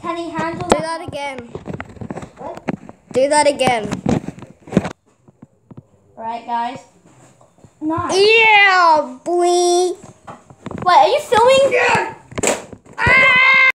Can he handle Do that? again. What? Do that again. Alright, guys. Nice. Yeah, boy. Wait, are you filming?